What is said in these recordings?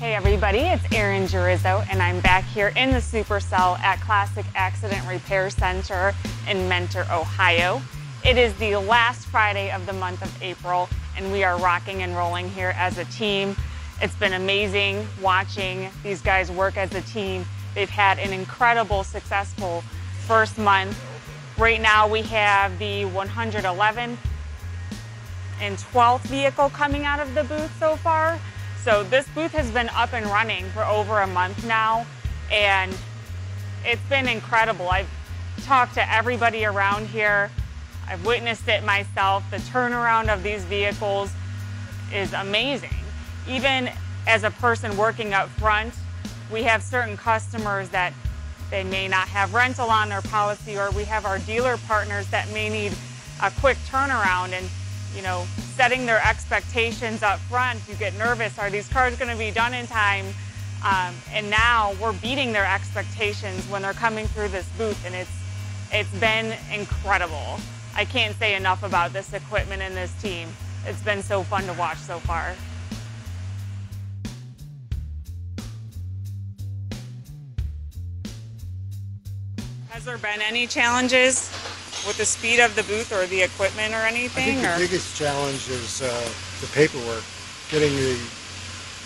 Hey everybody, it's Erin Girizzo and I'm back here in the Supercell at Classic Accident Repair Center in Mentor, Ohio. It is the last Friday of the month of April and we are rocking and rolling here as a team. It's been amazing watching these guys work as a team. They've had an incredible, successful first month. Right now we have the 111 and 12th vehicle coming out of the booth so far. So this booth has been up and running for over a month now, and it's been incredible. I've talked to everybody around here. I've witnessed it myself. The turnaround of these vehicles is amazing. Even as a person working up front, we have certain customers that they may not have rental on their policy, or we have our dealer partners that may need a quick turnaround. And you know, setting their expectations up front. You get nervous. Are these cars going to be done in time? Um, and now we're beating their expectations when they're coming through this booth, and it's it's been incredible. I can't say enough about this equipment and this team. It's been so fun to watch so far. Has there been any challenges with the speed of the booth or the equipment or anything? I think or? the biggest challenge is uh, the paperwork, getting the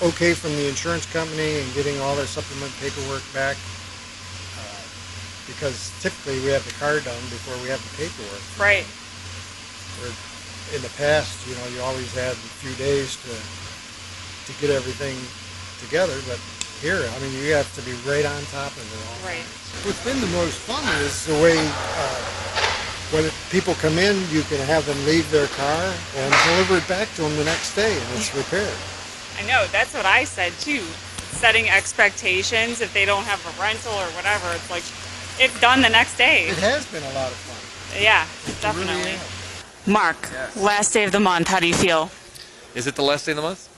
okay from the insurance company and getting all their supplement paperwork back. Uh, because typically we have the car done before we have the paperwork. Right. Where in the past, you know, you always had a few days to to get everything together, but here, I mean, you have to be right on top of it all. Right. What's been the most fun is the way uh, when people come in, you can have them leave their car and deliver it back to them the next day, and it's repaired. I know, that's what I said too. Setting expectations, if they don't have a rental or whatever, it's like, it's done the next day. It has been a lot of fun. Yeah, It definitely. has. Mark, last day of the month, how do you feel? Is it the last day of the month?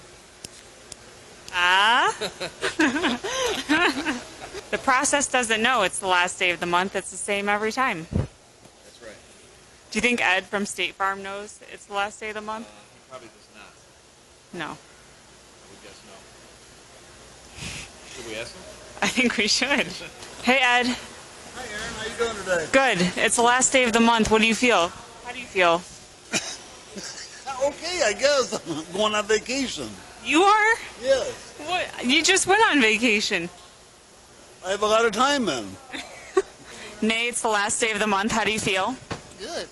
Ah? the process doesn't know it's the last day of the month. It's the same every time. That's right. Do you think Ed from State Farm knows it's the last day of the month? Uh, he probably does not. No. I would guess no. Should we ask him? I think we should. Hey, Ed. Hi, Aaron. How you doing today? Good. It's the last day of the month. What do you feel? How do you feel? Okay, I guess. I'm going on vacation. You are? Yes. What? You just went on vacation. I have a lot of time then. Nay, it's the last day of the month. How do you feel? Good,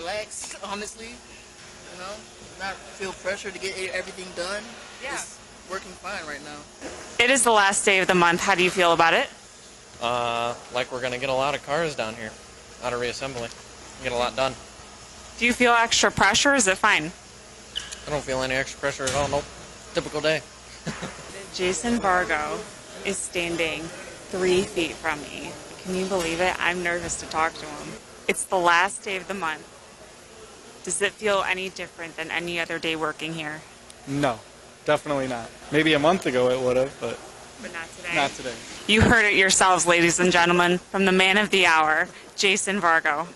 calm, relaxed. Honestly, you know, not feel pressure to get e- everything done. Yeah. It's working fine right now. It is the last day of the month. How do you feel about it? Uh, like we're gonna get a lot of cars down here out of reassembly. Get a lot done. Do you feel extra pressure? Is it fine? I don't feel any extra pressure at all. Nope. Typical day. Jason Vargo is standing three feet from me. Can you believe it? I'm nervous to talk to him. It's the last day of the month. Does it feel any different than any other day working here? No, definitely not. Maybe a month ago it would have, but But not today. not today. You heard it yourselves, ladies and gentlemen, from the man of the hour, Jason Vargo.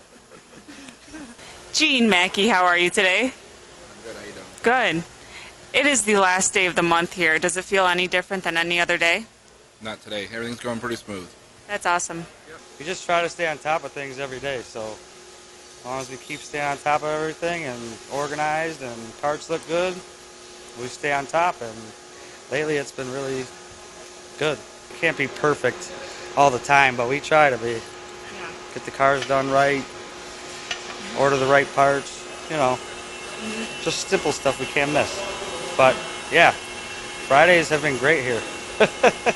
Gene Mackey, how are you today? I'm good. How you doing? Good. It is the last day of the month here. Does it feel any different than any other day? Not today. Everything's going pretty smooth. That's awesome. We just try to stay on top of things every day, so as long as we keep staying on top of everything and organized and carts look good, we stay on top. And lately it's been really good. Can't be perfect all the time, but we try to be. Get the cars done right, order the right parts, you know, just simple stuff we can't miss. But yeah, Fridays have been great here.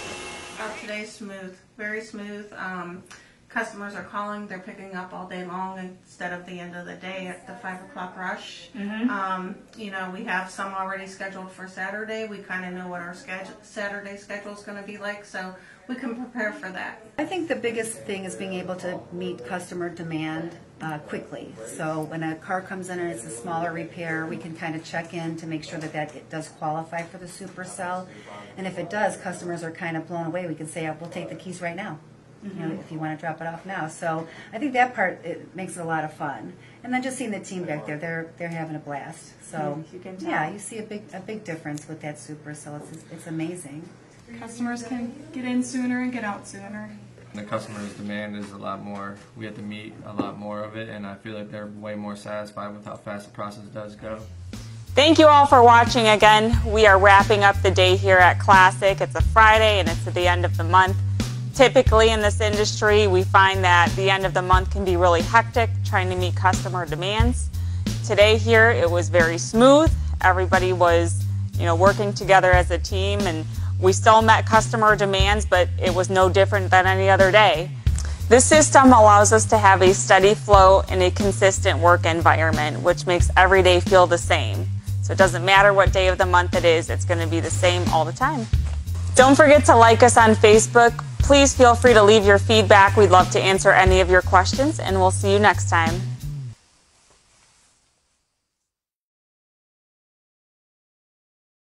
Uh, today's smooth, very smooth. Um, customers are calling, they're picking up all day long instead of the end of the day at the five o'clock rush. Um, you know, we have some already scheduled for Saturday. We kind of know what our schedule, Saturday schedule is going to be like, so we can prepare for that. I think the biggest thing is being able to meet customer demand uh, quickly. So when a car comes in and it's a smaller repair, we can kind of check in to make sure that that it does qualify for the supercell. And if it does, customers are kind of blown away. We can say, "Oh, "We'll take the keys right now." You know, mm-hmm. if you want to drop it off now. So I think that part it makes it a lot of fun. And then just seeing the team back there, they're they're having a blast. So You can tell. yeah, you see a big a big difference with that super. So it's it's amazing. Customers can get in sooner and get out sooner. The customer's demand is a lot more. We have to meet a lot more of it, and I feel like they're way more satisfied with how fast the process does go. Thank you all for watching again. We are wrapping up the day here at Classic. It's a Friday and it's at the end of the month. Typically in this industry, we find that the end of the month can be really hectic trying to meet customer demands. Today here, it was very smooth. Everybody was, you know, working together as a team and we still met customer demands, but it was no different than any other day. This system allows us to have a steady flow and a consistent work environment, which makes every day feel the same. So it doesn't matter what day of the month it is, it's going to be the same all the time. Don't forget to like us on Facebook. Please feel free to leave your feedback. We'd love to answer any of your questions, and we'll see you next time.